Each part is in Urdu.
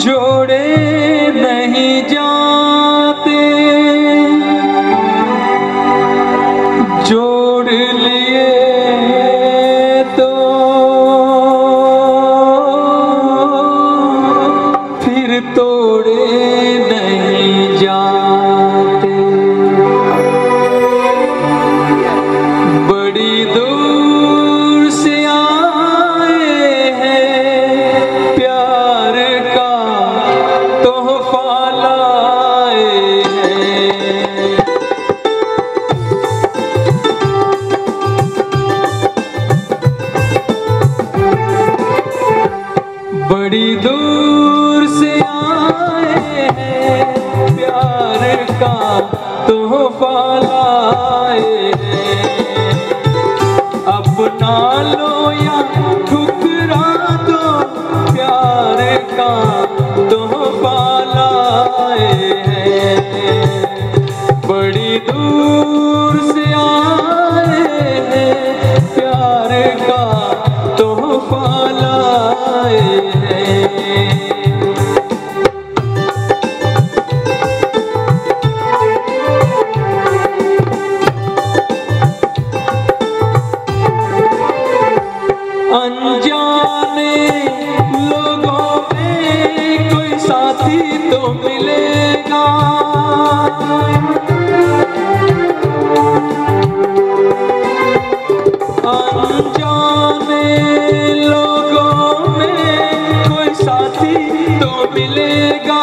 جوڑے نہیں جاتے۔ جو بڑی دور سے آئے ہیں، پیار کا تحفہ لائے ہیں۔ اپنا لو یا ٹھکرا دو، پیار کا تحفہ لائے ہیں۔ بڑی دور سے آئے ہیں، پیار کا تو ملے گا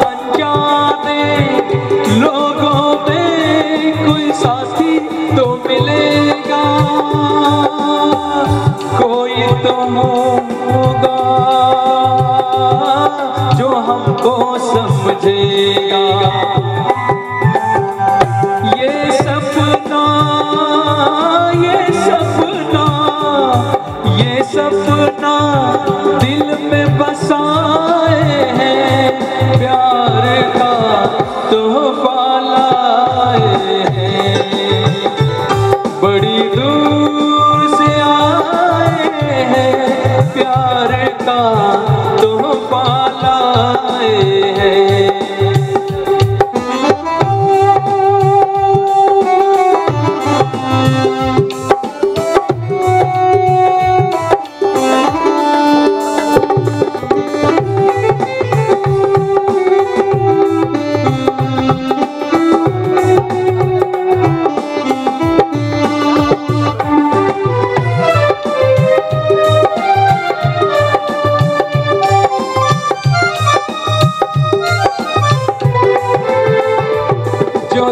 انجانے لوگوں میں کوئی ساتھی تو ملے گا کوئی تو ہوگا جو ہم کو سمجھے گا یہ سپنا یہ سپنا یہ سپنا تحفہ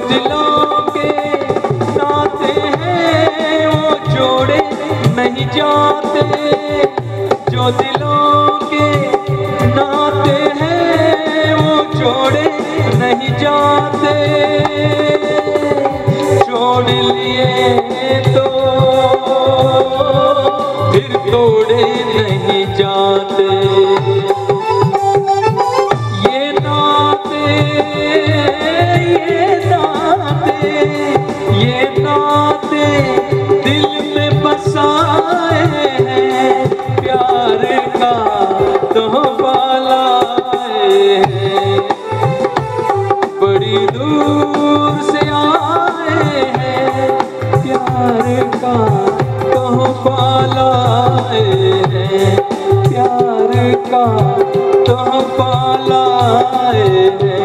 دلوں کے ناتے ہیں وہ جوڑے نہیں جاتے جو دلوں کے ناتے ہیں وہ جوڑے نہیں جاتے چھوڑ لیے تو پھر توڑے، نہیں جاتے۔ باتیں دل میں بسائے ہیں، پیار کا تحفہ لائے ہیں۔ بڑی دور سے آئے ہیں، پیار کا تحفہ لائے ہیں۔ پیار کا تحفہ لائے ہیں۔